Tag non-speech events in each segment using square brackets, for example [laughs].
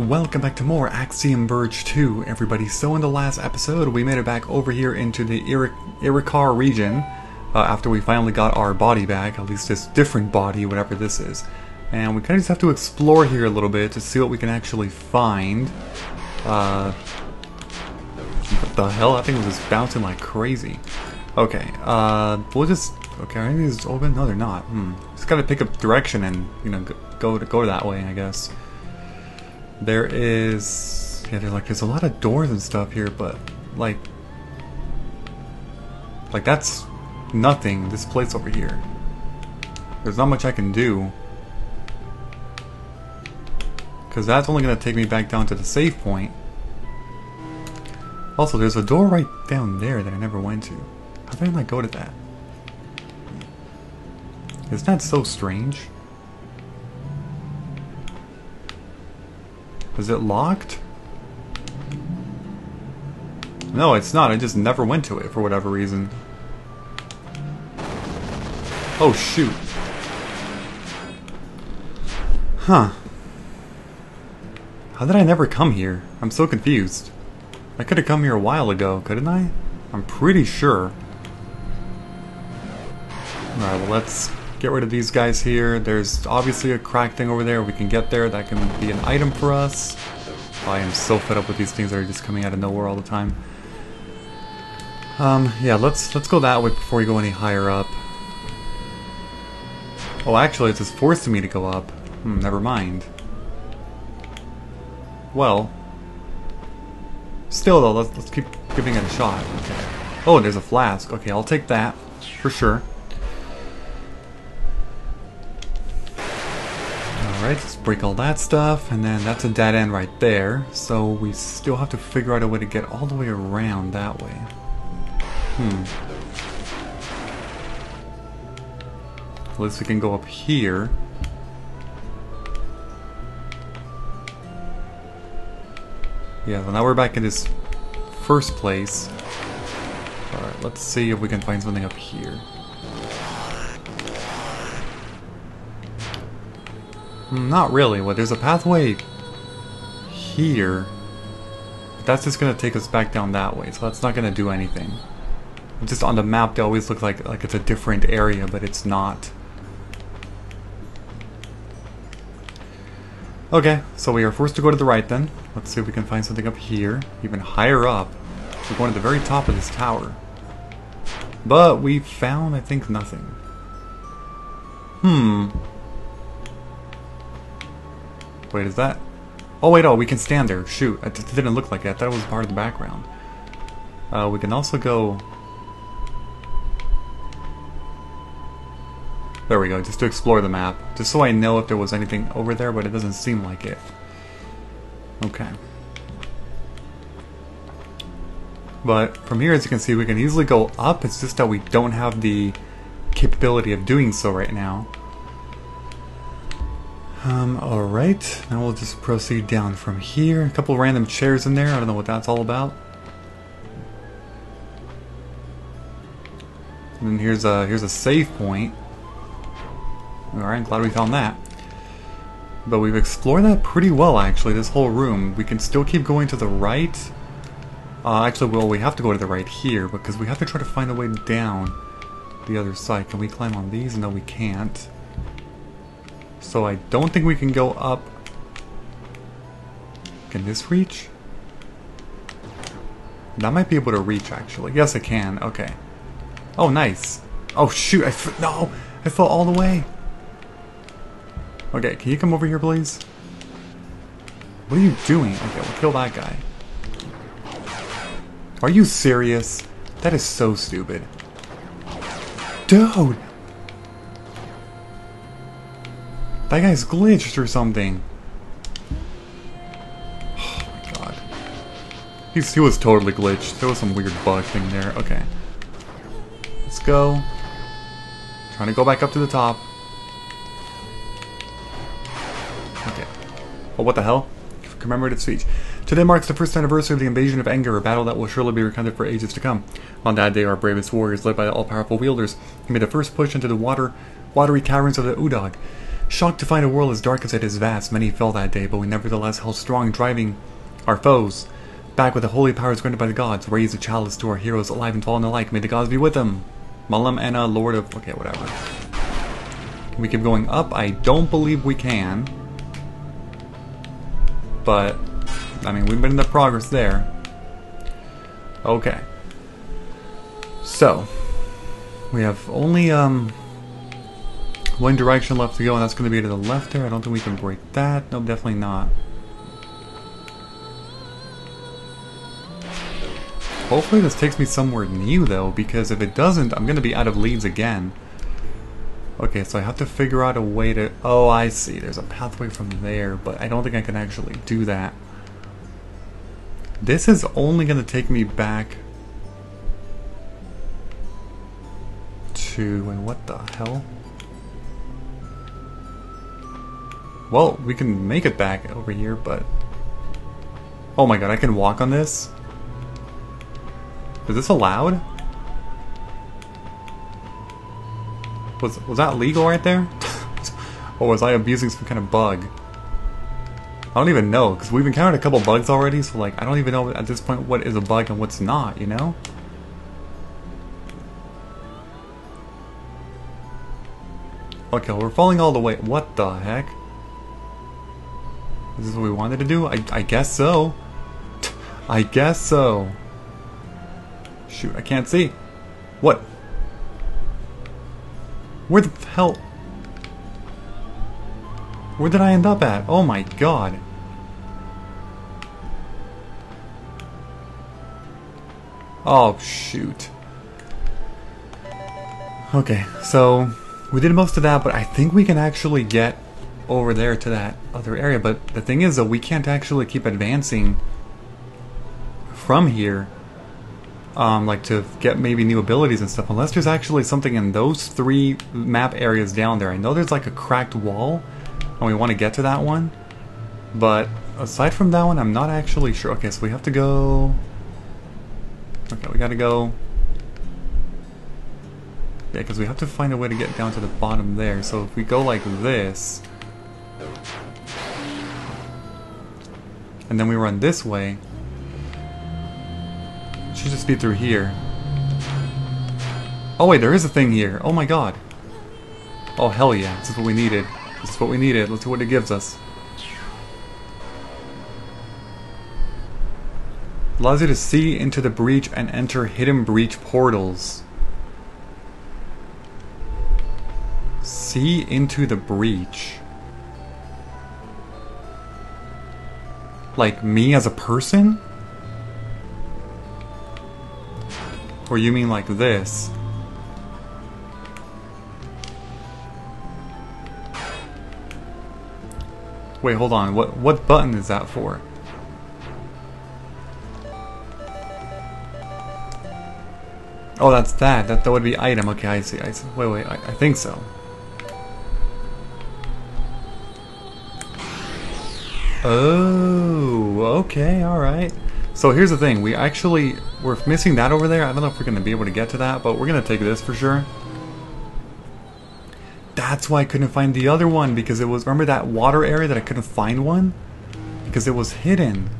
Welcome back to more Axiom Verge 2, everybody. So in the last episode, we made it back over here into the Irik Irikar region, uh, after we finally got our body back, at least this different body, whatever this is. And we kind of just have to explore here a little bit to see what we can actually find. Uh, what the hell? That thing was just bouncing like crazy. Okay, uh, we'll just... Okay, are any of these open? No, they're not. Hmm. Just gotta pick a direction and, you know, go, to, go that way, I guess. There is... Yeah, there's like, there's a lot of doors and stuff here, but, like... Like, that's nothing, this place over here. There's not much I can do. Because that's only going to take me back down to the save point. Also, there's a door right down there that I never went to. How did I not go to that? Isn't that so strange? Is it locked? No, it's not. I just never went to it for whatever reason. Oh, shoot. Huh. How did I never come here? I'm so confused. I could have come here a while ago, couldn't I? I'm pretty sure. Alright, well let's get rid of these guys here. There's obviously a crack thing over there. We can get there. That can be an item for us. I am so fed up with these things that are just coming out of nowhere all the time. Um, yeah, let's let's go that way before we go any higher up. Oh, actually, it's just forcing me to go up. Hmm, never mind. Well, still though, let's let's keep giving it a shot. Okay. Oh, there's a flask. Okay, I'll take that for sure. Break all that stuff, and then that's a dead end right there, so we still have to figure out a way to get all the way around that way. Hmm. At least we can go up here. Yeah, well now we're back in this first place. Alright, let's see if we can find something up here. Not really. Well, there's a pathway here. But that's just gonna take us back down that way, so that's not gonna do anything. Just on the map, they always look like like it's a different area, but it's not. Okay, so we are forced to go to the right then. Let's see if we can find something up here, even higher up. We're going to the very top of this tower. But we found, I think, nothing. Hmm. Wait, is that... Oh, wait, oh, we can stand there. Shoot, it didn't look like that. That was part of the background. Uh, we can also go... There we go, just to explore the map. Just so I know if there was anything over there, but it doesn't seem like it. Okay. But from here, as you can see, we can easily go up. It's just that we don't have the capability of doing so right now. Um, alright. Now we'll just proceed down from here. A couple random chairs in there. I don't know what that's all about. And then here's a here's a save point. Alright, glad we found that. But we've explored that pretty well, actually, this whole room. We can still keep going to the right. Uh, actually, well, we have to go to the right here, because we have to try to find a way down the other side. Can we climb on these? No, we can't. So I don't think we can go up. Can this reach? That might be able to reach, actually. Yes, it can. Okay. Oh, nice. Oh, shoot. I no! I fell all the way. Okay, can you come over here, please? What are you doing? Okay, we'll kill that guy. Are you serious? That is so stupid. Dude! That guy's glitched or something. Oh my god. He's, he was totally glitched. There was some weird bug thing there. Okay. Let's go. Trying to go back up to the top. Okay. Oh, what the hell? Commemorative speech. Today marks the first anniversary of the invasion of Anger, a battle that will surely be recounted for ages to come. On that day, our bravest warriors, led by the all-powerful wielders, made a first push into the water, watery caverns of the Udog. Shocked to find a world as dark as it is vast, many fell that day, but we nevertheless held strong, driving our foes back with the holy powers granted by the gods. Raise a chalice to our heroes, alive and fallen alike. May the gods be with them. Malam Anna, Lord of... Okay, whatever. Can we keep going up? I don't believe we can. But, I mean, we've been in the progress there. Okay. So, we have only um, one direction left to go, and that's going to be to the left there. I don't think we can break that. No, definitely not. Hopefully this takes me somewhere new, though, because if it doesn't, I'm going to be out of leads again. Okay, so I have to figure out a way to... Oh, I see. There's a pathway from there, but I don't think I can actually do that. This is only going to take me back to... Wait, what the hell? Well, we can make it back over here, but... Oh my god, I can walk on this? Is this allowed? Was, was that legal right there? [laughs] or was I abusing some kind of bug? I don't even know, because we've encountered a couple bugs already, so like, I don't even know at this point what is a bug and what's not, you know? Okay, we're falling all the way. What the heck? Is this what we wanted to do? I, I guess so. [laughs] I guess so. Shoot, I can't see. What? Where the hell? Where did I end up at? Oh my god. Oh, shoot. Okay, so we did most of that, but I think we can actually get over there to that other area. But the thing is, though, we can't actually keep advancing from here um, like to get maybe new abilities and stuff, unless there's actually something in those three map areas down there. I know there's like a cracked wall, and we want to get to that one, but aside from that one, I'm not actually sure. Okay, so we have to go... Okay, we gotta go... Yeah, because we have to find a way to get down to the bottom there, so if we go like this... And then we run this way, should just be through here. Oh wait, there is a thing here. Oh my god. Oh hell yeah, this is what we needed. This is what we needed. Let's see what it gives us. Allows you to see into the breach and enter hidden breach portals. See into the breach. Like me as a person? Or you mean like this? Wait, hold on. What what button is that for? Oh, that's that. That, that would be item. Okay, I see. I see. Wait, wait. I, I think so. Oh, okay. All right. So here's the thing, we actually, we're missing that over there. I don't know if we're to be able to get to that, but we're to take this for sure. That's why I couldn't find the other one, because it was, remember that water area that I couldn't find one? Because it was hidden.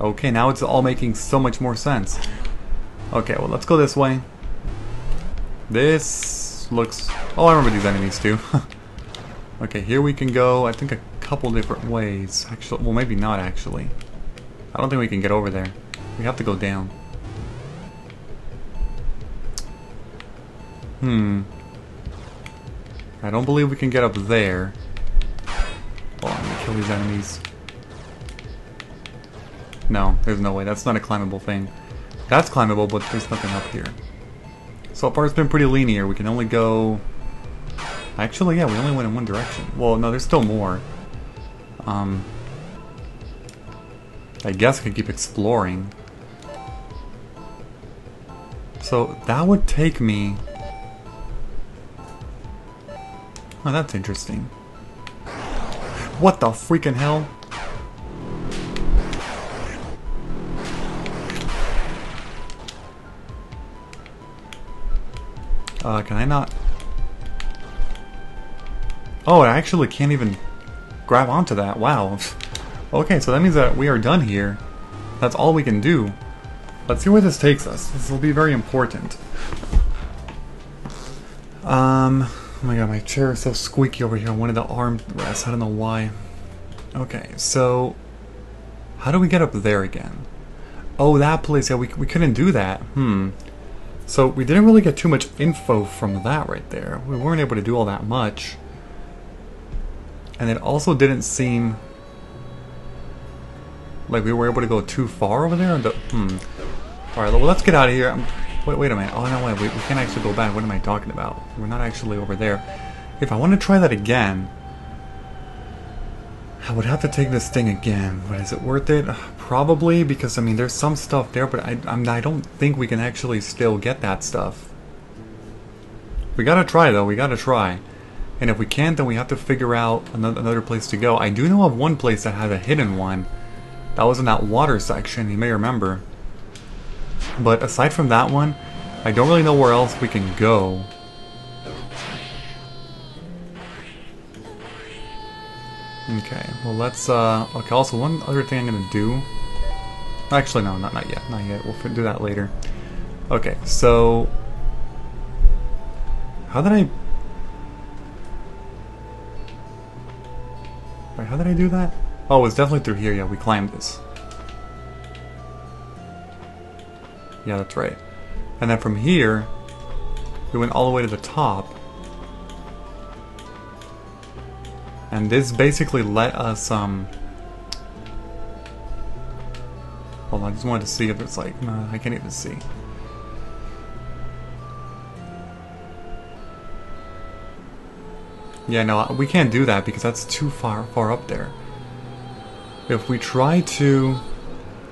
Okay, now it's all making so much more sense. Okay, well let's go this way. This looks, oh I remember these enemies too. [laughs] okay, here we can go, I think a couple different ways. Actually, well maybe not actually. I don't think we can get over there. We have to go down. Hmm. I don't believe we can get up there. Oh, I'm gonna kill these enemies. No, there's no way. That's not a climbable thing. That's climbable, but there's nothing up here. So far it's been pretty linear. We can only go... Actually, yeah, we only went in one direction. Well, no, there's still more. Um, I guess I can keep exploring. So that would take me... Oh, that's interesting. What the freaking hell? Uh, can I not... Oh, I actually can't even grab onto that. Wow. okay, so that means that we are done here. That's all we can do. Let's see where this takes us. This will be very important. Um, oh my god, my chair is so squeaky over here. One of the arm rests. I don't know why. Okay, so how do we get up there again? Oh, that place. Yeah, we, we couldn't do that. Hmm. So we didn't really get too much info from that right there. We weren't able to do all that much. And it also didn't seem like we were able to go too far over there. The, hmm. Alright, well let's get out of here. I'm, wait, wait a minute. Oh no, wait, we, we can't actually go back. What am I talking about? We're not actually over there. If I want to try that again, I would have to take this thing again, but is it worth it? Probably, because I mean, there's some stuff there, but I, I'm, I don't think we can actually still get that stuff. We gotta try though, we gotta try. And if we can't, then we have to figure out another, place to go. I do know of one place that has a hidden one. That was in that water section, you may remember. But aside from that one, I don't really know where else we can go. Okay, well let's, uh, okay, also one other thing I'm gonna do. Actually, no, not, not yet, not yet, we'll do that later. Okay, so... How did I... Wait, how did I do that? Oh, it's definitely through here, yeah, we climbed this. Yeah, that's right. And then from here, we went all the way to the top. And this basically let us, um... Hold on, I just wanted to see if it's like... I can't even see. Yeah, no, we can't do that because that's too far, far up there. If we try to...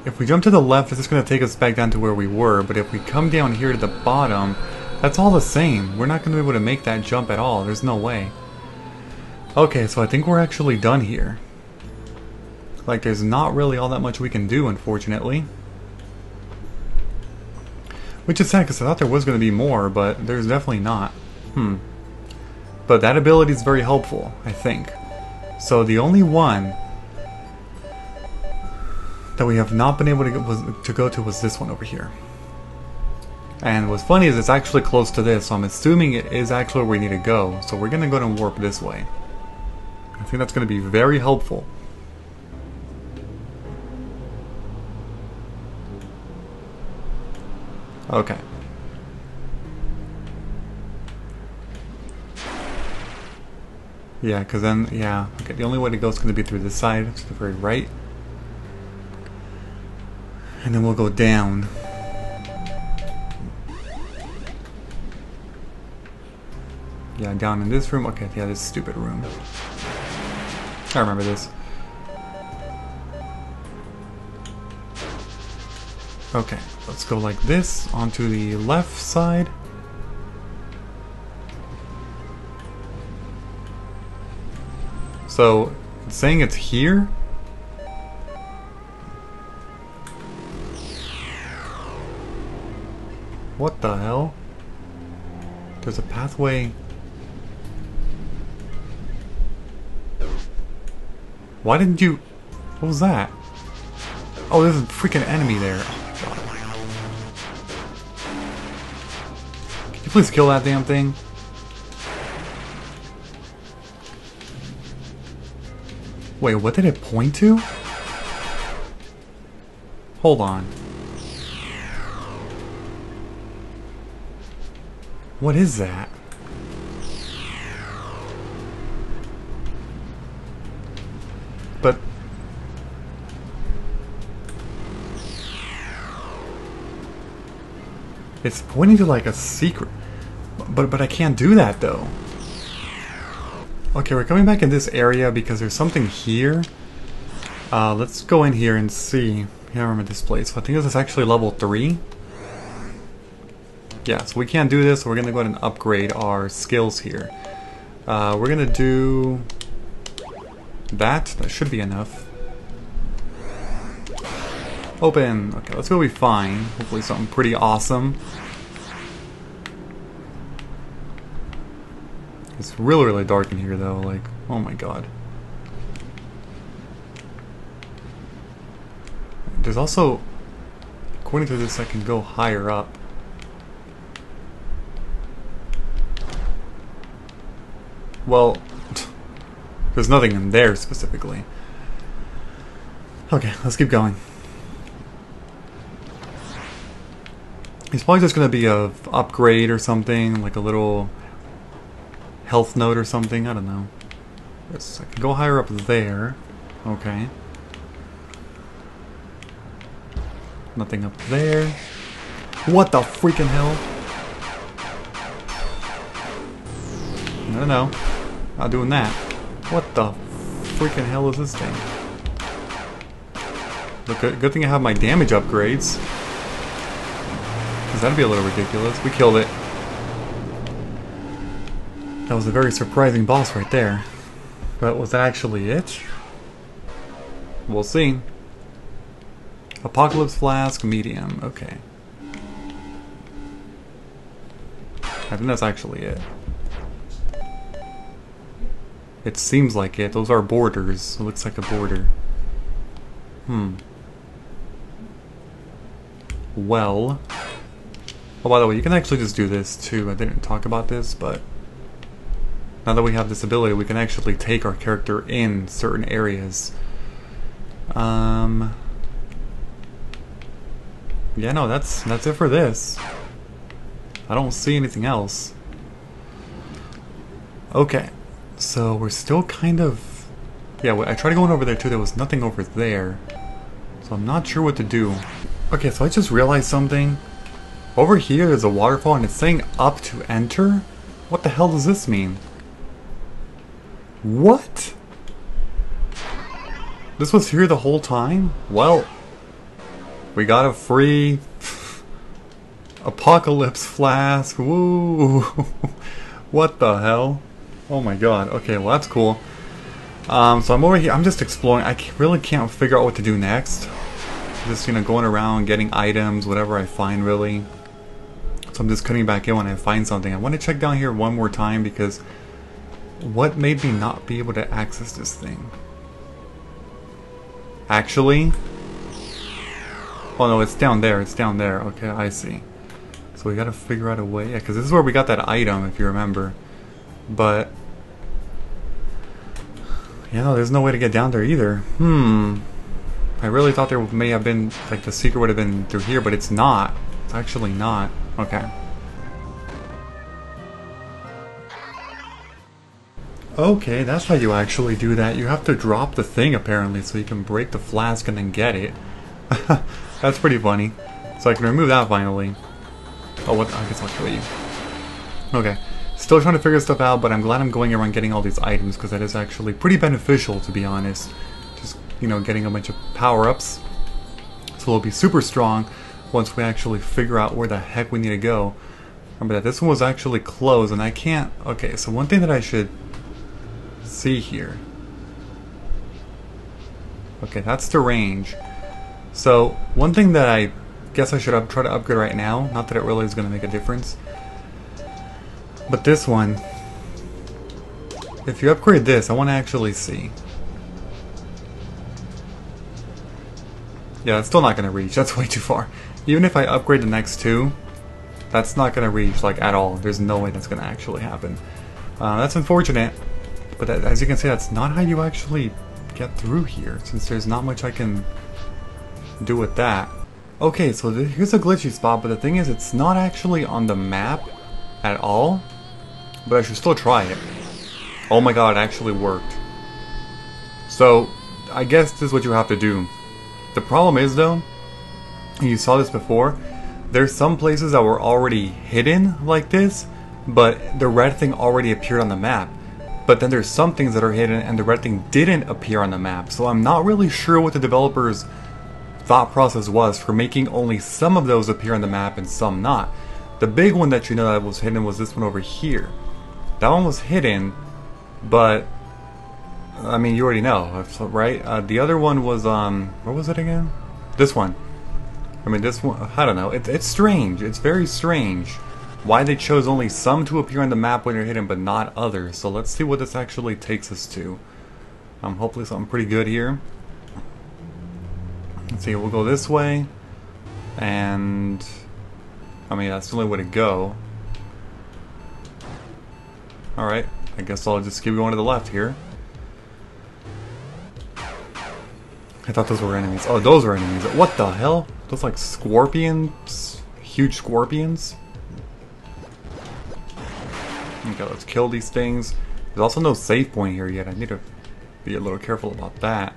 If we jump to the left, this is going to take us back down to where we were, but if we come down here to the bottom, that's all the same. We're not going to be able to make that jump at all. There's no way. Okay, so I think we're actually done here. Like, there's not really all that much we can do, unfortunately. Which is sad, because I thought there was going to be more, but there's definitely not. Hmm. But that ability is very helpful, I think. So the only one that we have not been able to go, was, to go to was this one over here. And what's funny is it's actually close to this, so I'm assuming it is actually where we need to go. So we're going to go and warp this way. I think that's going to be very helpful. Okay. Yeah, because then, yeah. Okay, the only way to go is going to be through this side, to the very right. And then we'll go down. Yeah, down in this room. Okay, yeah, this stupid room. I remember this. Okay, let's go like this onto the left side. So, saying it's here? What the hell? There's a pathway Why didn't you... What was that? Oh, there's a freaking enemy there. Oh Can you please kill that damn thing? Wait, what did it point to? Hold on. What is that? But... It's pointing to like a secret. But, but I can't do that though. Okay, we're coming back in this area because there's something here. Uh, let's go in here and see. I remember this place. I think this is actually level 3. Yeah, so we can't do this, so we're going to go ahead and upgrade our skills here. Uh, we're going to do that. That should be enough. Open. Okay, let's go be fine. Hopefully something pretty awesome. It's really, really dark in here, though. Like, oh my god. There's also, according to this, I can go higher up. Well, [laughs] there's nothing in there specifically. Okay, let's keep going. It's probably just going to be a upgrade or something, like a little health node or something. I don't know. Yes, I can go higher up there. Okay. Nothing up there. What the freaking hell? No, no, Not doing that. What the freaking hell is this thing? Look, good, good thing I have my damage upgrades. Because that'd be a little ridiculous. We killed it. That was a very surprising boss right there. But was that actually it? We'll see. Apocalypse Flask, medium. Okay. I think that's actually it. It seems like it. Those are borders. It looks like a border. Hmm. Well. Oh, by the way, you can actually just do this too. I didn't talk about this, but now that we have this ability, we can actually take our character in certain areas. Um. Yeah, no, that's that's it for this. I don't see anything else. Okay, so we're still kind of... Yeah, I tried going over there too, there was nothing over there. So I'm not sure what to do. Okay, so I just realized something. Over here there's a waterfall and it's saying up to enter? What the hell does this mean? What? This was here the whole time? Well, we got a free [laughs] apocalypse flask. Woo! [laughs] what the hell? Oh my god. Okay, well that's cool. Um, so I'm over here. I'm just exploring. I really can't figure out what to do next. Just, you know, going around, getting items, whatever I find, really. So I'm just cutting back in when I find something. I want to check down here one more time because what made me not be able to access this thing? Actually? Oh no, it's down there. It's down there. Okay, I see. So we gotta figure out a way. Yeah, because this is where we got that item, if you remember. But yeah, no, there's no way to get down there either. Hmm. I really thought there may have been, like, the secret would have been through here, but it's not. It's actually not. Okay. Okay, that's how you actually do that. You have to drop the thing, apparently, so you can break the flask and then get it. [laughs] that's pretty funny. So I can remove that finally. Oh, what? I guess I'll kill you. Okay. Still trying to figure stuff out, but I'm glad I'm going around getting all these items because that is actually pretty beneficial, to be honest. Just, you know, getting a bunch of power-ups. So we'll be super strong once we actually figure out where the heck we need to go. Remember that this one was actually closed, and I can't... Okay, so one thing that I should see here. Okay, that's the range. So, one thing that I guess I should up, try to upgrade right now, not that it really is going to make a difference, but this one, if you upgrade this, I want to actually see. Yeah, it's still not going to reach. [laughs] That's way too far. Even if I upgrade the next two, that's not going to reach, like, at all. There's no way that's going to actually happen. Uh, that's unfortunate, but as you can see, that's not how you actually get through here, since there's not much I can do with that. Okay, so here's a glitchy spot, but the thing is, it's not actually on the map at all. But I should still try it. Oh my god, it actually worked. So, I guess this is what you have to do. The problem is though, you saw this before, there's some places that were already hidden like this, but the red thing already appeared on the map. But then there's some things that are hidden and the red thing didn't appear on the map. So I'm not really sure what the developers thought process was for making only some of those appear on the map and some not. The big one that you know that was hidden was this one over here. That one was hidden, but I mean, you already know, right? Uh, the other one was um, what was it again? This one. I mean, this one. I don't know. It, it's strange. It's very strange. Why they chose only some to appear on the map when you're hidden, but not others. So let's see what this actually takes us to. Um, hopefully something pretty good here. Let's see, we'll go this way. And... I mean, that's the only way to go. Alright, I guess I'll just keep going to the left here. I thought those were enemies. Oh, those are enemies. What the hell? Those like scorpions? Huge scorpions? Okay, let's kill these things. There's also no save point here yet. I need to be a little careful about that.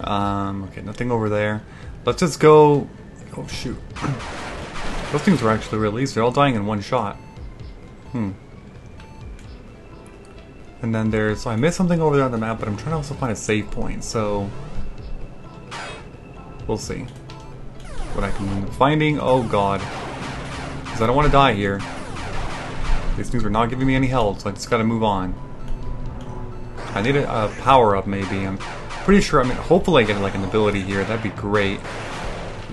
Um, okay, nothing over there. Let's just go... Oh, shoot. [clears throat] Those things were actually released. They're all dying in one shot. Hmm. And then there's... So I missed something over there on the map, but I'm trying to also find a save point, so... We'll see. What I can finding. Oh god. Because I don't want to die here. These things are not giving me any health, so I just gotta move on. I need a, a power-up, maybe. I'm pretty sure, I mean, hopefully I get like an ability here. That'd be great.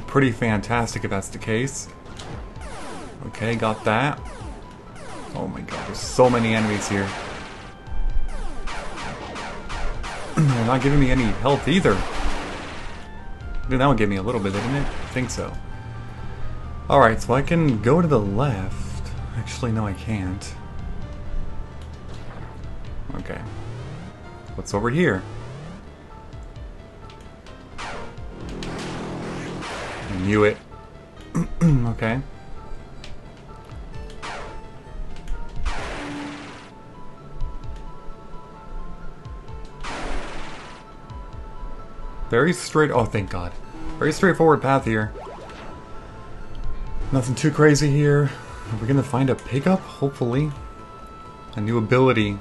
Pretty fantastic if that's the case. Okay, got that. Oh my god, there's so many enemies here. [clears throat] They're not giving me any health either. Dude, that one gave me a little bit, didn't it? I think so. Alright, so I can go to the left. Actually, no, I can't. Okay. What's over here? I knew it. [clears throat] okay. Very straight- oh thank god. Very straightforward path here. Nothing too crazy here. Are we gonna find a pickup? Hopefully. A new ability.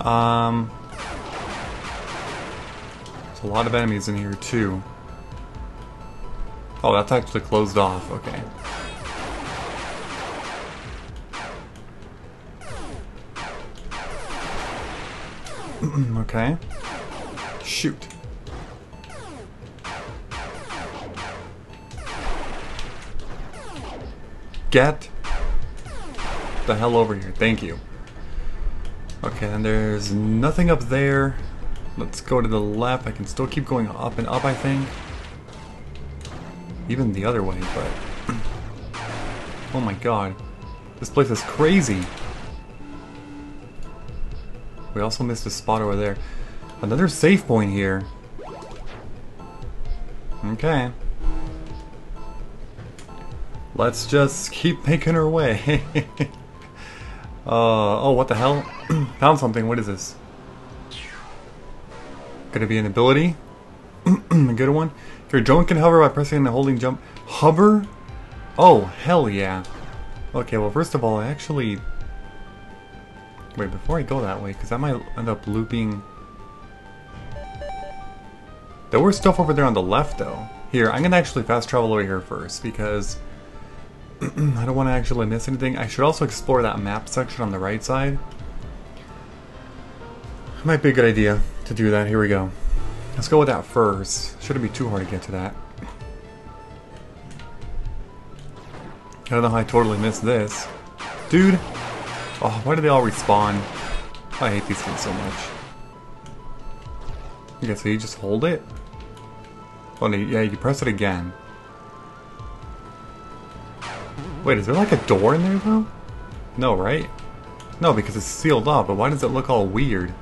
Um... There's a lot of enemies in here too. Oh, that's actually closed off. Okay. [clears throat] okay. Shoot. Get the hell over here. Thank you. Okay, and there's nothing up there. Let's go to the left. I can still keep going up and up, I think. Even the other way, but... [clears throat] oh my god. This place is crazy. We also missed a spot over there. Another safe point here. Okay. Let's just keep making our way. [laughs] uh, oh, what the hell? [clears throat] Found something. What is this? Gonna be an ability? [clears throat] a good one? Your drone can hover by pressing and holding jump... Hover? Oh, hell yeah. Okay, well, first of all, I actually Wait, before I go that way, because I might end up looping... There was stuff over there on the left, though. Here, I'm gonna actually fast travel over here first, because... [clears throat] I don't want to actually miss anything. I should also explore that map section on the right side. Might be a good idea to do that. Here we go. Let's go with that first. Shouldn't be too hard to get to that. I don't know how I totally missed this. Dude, Oh, why do they all respawn? I hate these things so much. Okay, so you just hold it? Oh, yeah, you press it again. Wait, is there like a door in there, though? No, right? No, because it's sealed off, but why does it look all weird?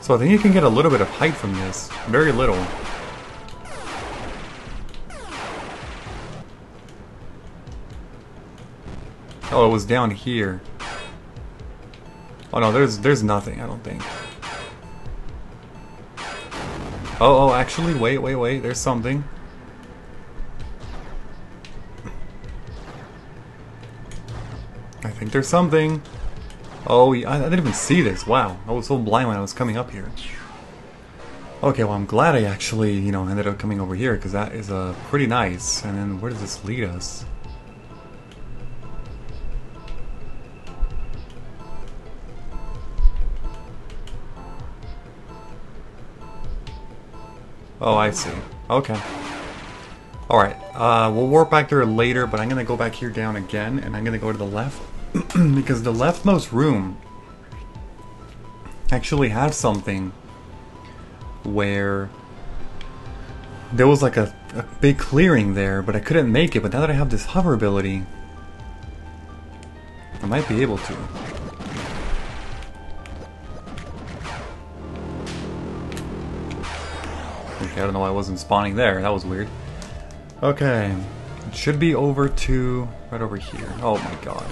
So I think you can get a little bit of height from this. Very little. Oh, it was down here. Oh no, there's there's nothing, I don't think. Oh, oh, actually, wait, wait, wait, there's something. There's something. Oh, I, I didn't even see this. Wow, I was so blind when I was coming up here. Okay, well, I'm glad I actually, you know, ended up coming over here, because that is uh, pretty nice. And then where does this lead us? Oh, I see. Okay. Alright, uh, we'll warp back there later, but I'm gonna go back here down again, and I'm gonna go to the left, [clears throat] because the leftmost room actually had something where there was like a, a big clearing there, but I couldn't make it, but now that I have this hover ability, I might be able to. Okay, I don't know why I wasn't spawning there, that was weird. Okay, it should be over to, right over here. Oh my god.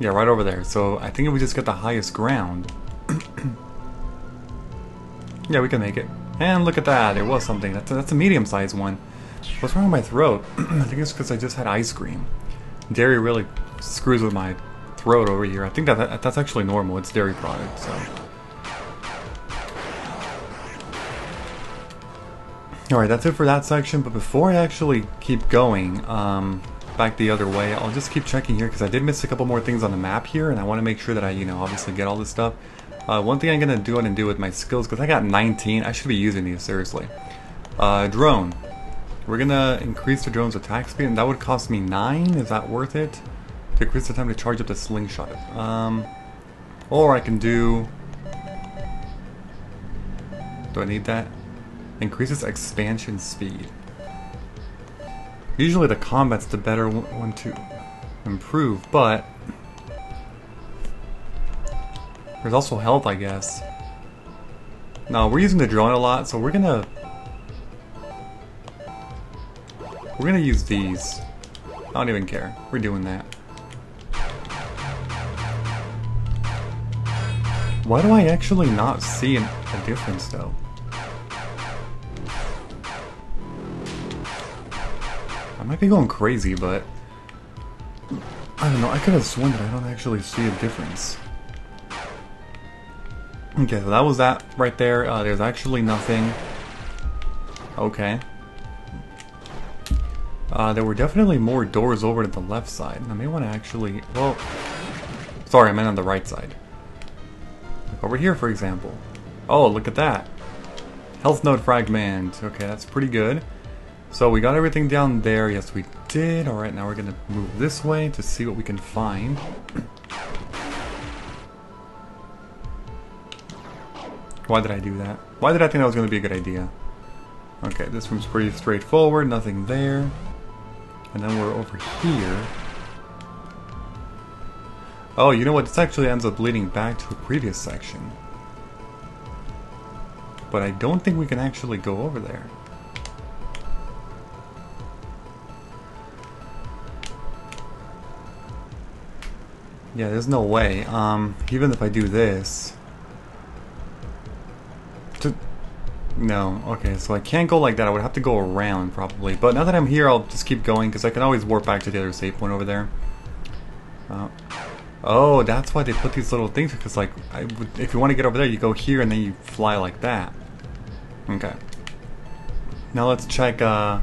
Yeah, right over there. So I think if we just get the highest ground... [clears throat] yeah, we can make it. And look at that, it was something. That's a, that's a medium-sized one. What's wrong with my throat? [clears throat] I think it's because I just had ice cream. Dairy really screws with my throat over here. I think that, that that's actually normal. It's dairy product, so... Alright, that's it for that section, but before I actually keep going, um, back the other way, I'll just keep checking here, because I did miss a couple more things on the map here, and I want to make sure that I, you know, obviously get all this stuff. Uh, one thing I'm going to do and do with my skills, because I got 19, I should be using these, seriously. Uh, drone. We're going to increase the drone's attack speed, and that would cost me 9, is that worth it? To increase the time to charge up the slingshot. Um, or I can do... Do I need that? Increases expansion speed. Usually the combat's the better one to improve, but there's also health, I guess. No, we're using the drone a lot, so we're gonna we're gonna use these. I don't even care. We're doing that. Why do I actually not see an, a difference though? Might be going crazy, but I don't know. I could have sworn that I don't actually see a difference. Okay, so that was that right there. Uh, there's actually nothing. Okay. Uh, there were definitely more doors over to the left side. I may want to actually... Well, sorry, I meant on the right side. Over here, for example. Oh, look at that. Health node fragment. Okay, that's pretty good. So we got everything down there. Yes, we did. Alright, now we're going to move this way to see what we can find. Why did I do that? Why did I think that was going to be a good idea? Okay, this room's pretty straightforward. Nothing there. And then we're over here. Oh, you know what? This actually ends up leading back to a previous section. But I don't think we can actually go over there. Yeah, there's no way. Um, even if I do this... To, no, okay, so I can't go like that. I would have to go around, probably. But now that I'm here, I'll just keep going, because I can always warp back to the other save point over there. Uh, oh, that's why they put these little things, because, like, would, if you want to get over there, you go here, and then you fly like that. Okay. Now let's check, uh...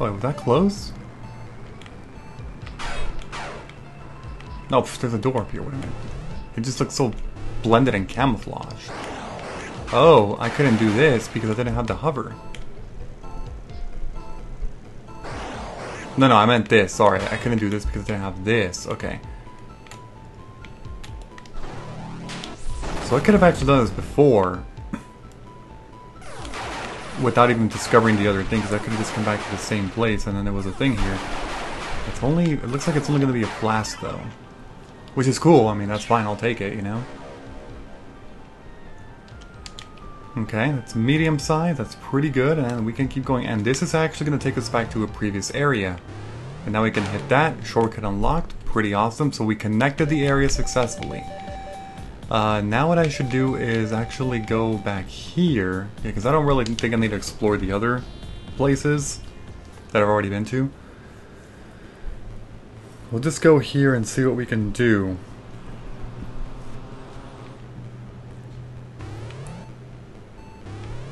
Oh, was that close? No, there's a door up here. Wait a minute. It just looks so blended and camouflaged. Oh, I couldn't do this because I didn't have the hover. No, no, I meant this. Sorry, I couldn't do this because I didn't have this. Okay. So I could have actually done this before without even discovering the other thing because I could have just come back to the same place and then there was a thing here. It's only, it looks like it's only going to be a flask though. Which is cool, I mean, that's fine, I'll take it, you know? Okay, that's medium size, that's pretty good, and we can keep going. And this is actually going to take us back to a previous area. And now we can hit that, shortcut unlocked, pretty awesome. So we connected the area successfully. Uh, now what I should do is actually go back here, because I don't really think I need to explore the other places that I've already been to. We'll just go here and see what we can do.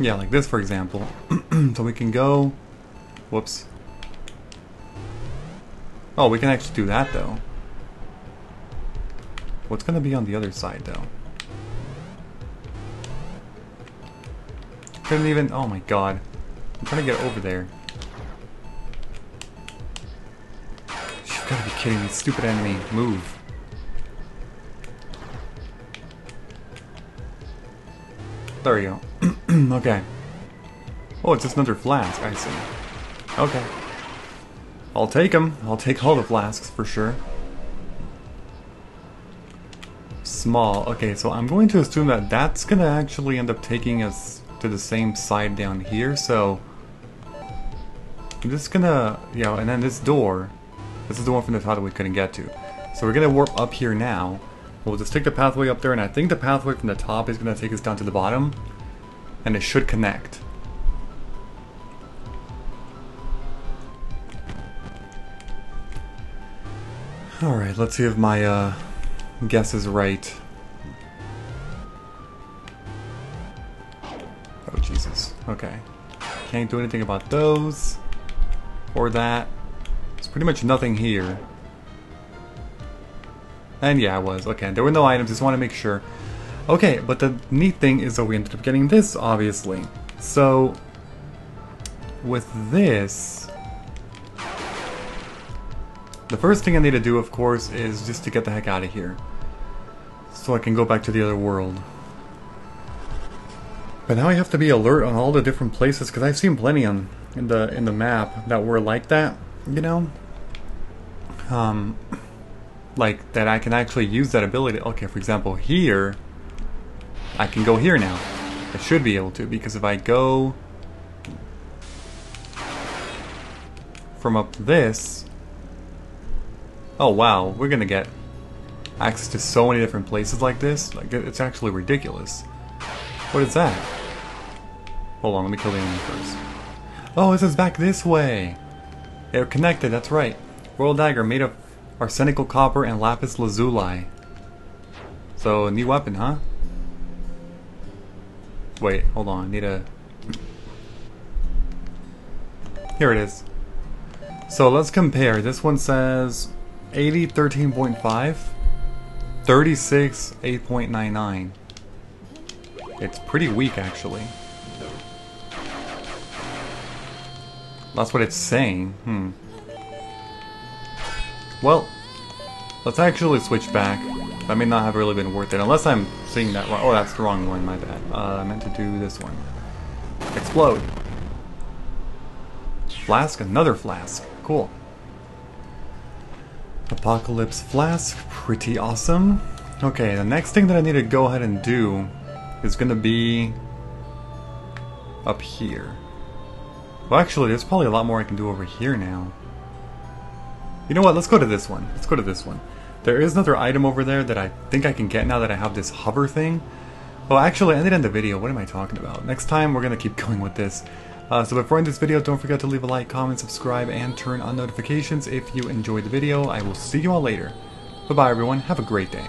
Yeah, like this for example. [clears throat] so we can go... Whoops. Oh, we can actually do that though. What's gonna be on the other side though? Couldn't even... Oh my god. I'm trying to get over there. Gotta be kidding me. Stupid enemy. Move. There we go. [clears throat] okay. Oh, it's just another flask. I see. Okay. I'll take them. I'll take all the flasks for sure. Small. Okay, so I'm going to assume that that's to actually end up taking us to the same side down here, so... I'm just gonna... Yeah, and then this door. This is the one from the top that we couldn't get to. So we're gonna warp up here now. We'll just take the pathway up there, and I think the pathway from the top is gonna take us down to the bottom. And it should connect. Alright, let's see if my uh, guess is right. Oh, Jesus. Okay. Can't do anything about those. Or that. Pretty much nothing here. And yeah, I was. Okay, there were no items, just want to make sure. Okay, but the neat thing is that we ended up getting this, obviously. So, with this, the first thing I need to do, of course, is just to get the heck out of here. So I can go back to the other world. But now I have to be alert on all the different places, because I've seen plenty on in the in the map that were like that, you know? Um, like, that I can actually use that ability. Okay, for example, here, I can go here now. I should be able to, because if I go from up this, Oh wow, we're gonna get access to so many different places like this. Like it's actually ridiculous. What is that? Hold on, let me kill the enemy first. Oh, this is back this way. They're connected, that's right. Royal dagger made of arsenical copper and lapis lazuli. So, new weapon, huh? Wait, hold on, I need a... Here it is. So let's compare. This one says 80 13.5 36 8.99 it's pretty weak actually that's what it's saying hmm well let's actually switch back. That may not have really been worth it unless I'm seeing that wrong. Oh that's the wrong one my bad. Uh, I meant to do this one. Explode. Flask another flask. Cool. Apocalypse Flask, pretty awesome. Okay, the next thing that I need to go ahead and do is gonna be up here. Well, actually, there's probably a lot more I can do over here now. You know what, let's go to this one. Let's go to this one. There is another item over there that I think I can get now that I have this hover thing. Well, actually, I ended in the video. What am I talking about? Next time, we're gonna keep [laughs] going with this. Uh, so before I end this video, don't forget to leave a like, comment, subscribe, and turn on notifications if you enjoyed the video. I will see you all later. Bye-bye, everyone. Have a great day.